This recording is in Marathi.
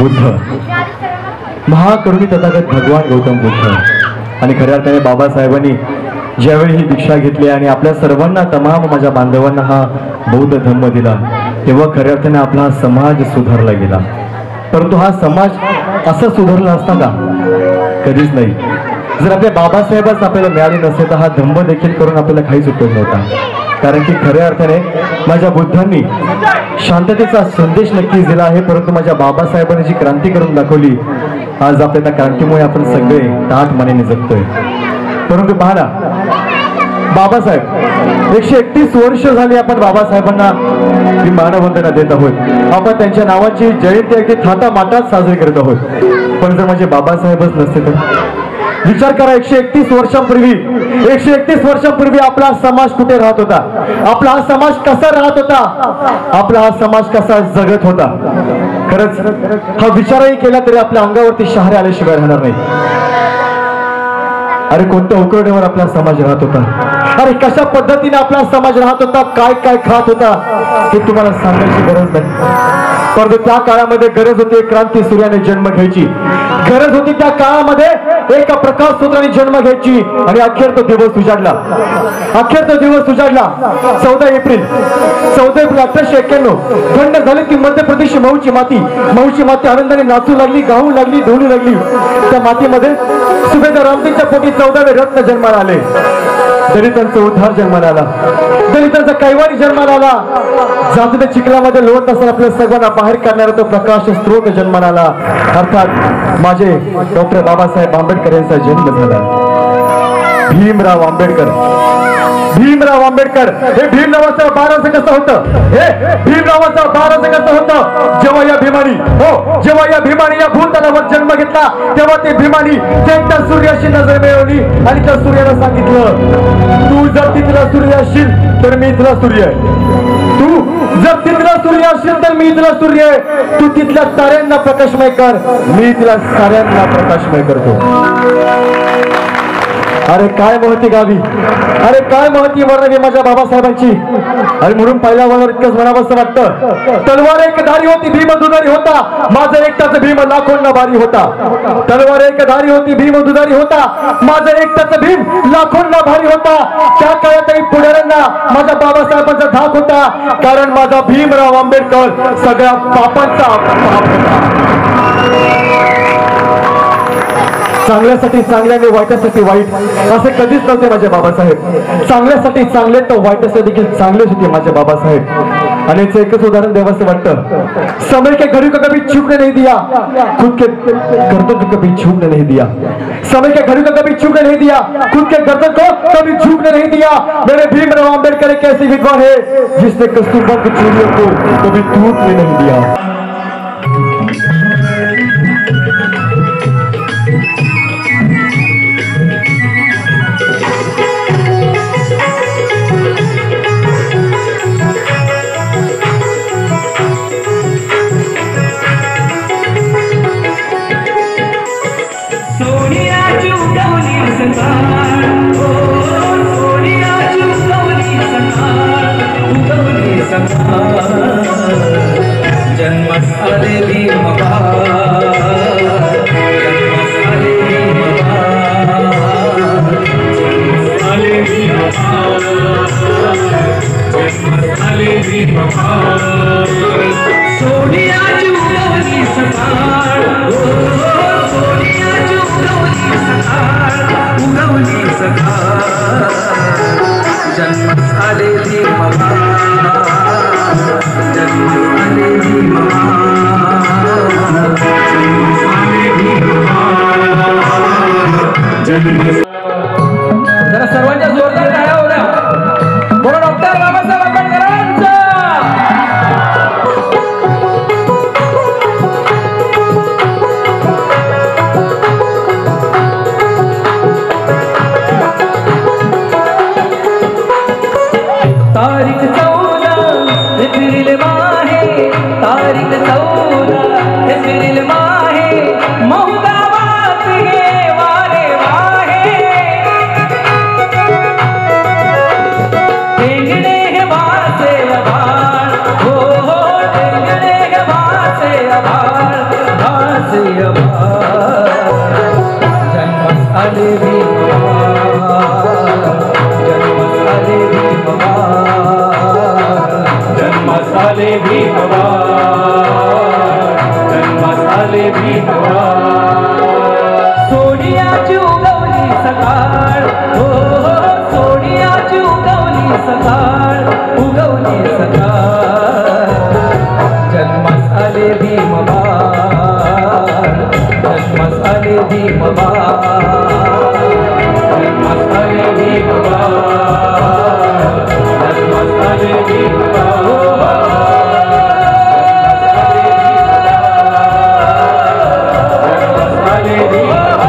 बुद्ध. महाकरुणी तथागत भगवान गौतम बुद्ध. आणि खऱ्या अर्थाने बाबासाहेबांनी ज्यावेळी ही दीक्षा घेतली आणि आपल्या सर्वांना तमाम माझ्या बांधवांना हा बौद्ध धम्म दिला तेव्हा खऱ्या अर्थाने आपला हा समाज सुधारला गेला. परंतु हा समाज असा सुधारला असता का? कधीच नाही. जर आपल्या बाबासाहेबच आपल्याला मिळाले नसते तर हा धम्म देखील करून आपल्याला काहीच उपयोग नव्हता. कारण की खऱ्या अर्थाने माझ्या बुद्धांनी शांततेचा संदेश नक्कीच दिला आहे. परंतु माझ्या बाबासाहेबांनी जी क्रांती करून दाखवली आज आपल्या त्या क्रांतीमुळे आपण सगळे ताट मनाने जगतोय. परंतु पहा ना बाबासाहेब एकशे एकतीस वर्ष झाली आपण बाबासाहेबांना ही मानवंदना देत आहोत. आपण त्यांच्या नावाची जयंती अगदी थाटा माटात साजरी करत आहोत. पण जर माझे बाबासाहेबच नसते तर? विचार करा एकशे एकतीस वर्षांपूर्वी एकशे एकतीस वर्षांपूर्वी आपला समाज कुठे राहत होता? आपला हा समाज कसा राहत होता? आपला हा समाज कसा जगत होता? खरंच हा विचारही केला तरी आपल्या अंगावरती शहारे आल्याशिवाय राहणार नाही. अरे कोणत्या उकरड्यावर आपला समाज राहत होता? अरे कशा पद्धतीने आपला समाज राहत होता? काय काय खात होता? हे तुम्हाला सांगायची गरज नाही. परंतु त्या काळामध्ये गरज होती क्रांती सूर्याने जन्म घ्यायची. गरज होती त्या काळामध्ये एका प्रकाश सूत्राने जन्म घ्यायची आणि अखेर तो दिवस उजाडला. अखेर तो दिवस उजाडला. चौदा एप्रिल. चौदा एप्रिल अठराशे एक्क्याण्णव. थंड झाले की मध्य प्रदेश मऊची माती. मऊची माती आनंदाने नाचू लागली गाऊ लागली ढोलू लागली. त्या मातीमध्ये सुभेदार रामदेवच्या पोटी चौदावे रत्न जन्माला आले. दलितांचा उद्धार जन्माला आला. दलितांचा कैवारी जन्माला आला. जातीच्या चिखलामध्ये लोळत असताना आपल्या सर्वांना बाहेर काढणारा तो प्रकाश स्त्रोत जन्माला आला. अर्थात माझे डॉक्टर बाबासाहेब आंबेडकर यांचा जन्म झाला. भीमराव आंबेडकर. भीमराव आंबेडकर हे भीमरावाचं बाराचं कसं होतं? हे भीमरावाचं बाराचं कसं होतं? जेव्हा या भीमानी हो जेव्हा या भीमानी या भूतलावर जन्म घेतला तेव्हा ते भीमानी त्यांच्या सूर्याशी नजर मिळवली आणि त्या सूर्याला सांगितलं तू जर तिथला सूर्य असशील तर मी इथला सूर्य आहे. तू जर तिथला सूर्य असेल तर मी इथला सूर्य आहे. तू तिथल्या ताऱ्यांना प्रकाशमय कर मी इथल्या साऱ्यांना प्रकाशमय करतो. अरे काय महती गावी? अरे काय महती वर्णवी माझ्या बाबासाहेबांची? अरे म्हणून पहिल्या वरावर इतकंच म्हणावं वाटतं. तलवार एक धारी होती भीम दुधारी होता. माझा एकटाच भीम लाखोंना भारी होता. तलवार एक धारी होती भीम दुधारी होता. माझा एकटाच भीम लाखोंना भारी होता. त्या काळातही पुढाऱ्यांना माझ्या बाबासाहेबांचा धाक होता. कारण माझा भीमराव आंबेडकर सगळ्या पापांचा पाप होता. चांगल्यासाठी चांगले आणि वाईटासाठी वाईट असे कधीच नव्हते माझे बाबासाहेब. चांगल्यासाठी चांगले तर वाईटासाठी देखील चांगलेच होते माझे बाबासाहेब. आणि याचं एकच उदाहरण देवाचं वाटतं. समय के घरी को कभी छुपने नहीं दिया. खुद के गर्दन को कभी छुपने नहीं दिया. समय के घरी को कभी छुपने नहीं दिया. खुद के गर्दन को कभी छुपने नहीं दिया. मेरे भीमराव आंबेडकर एक ऐसी विद्वान है जिसने कस्तूरबा की चूड़ियों को कभी टूटने नहीं दिया. Amen. मसाले भी मसाले भी सोडियाची उगवली सकाळ हो सोडियाची उगवली सकाळ. Yeah.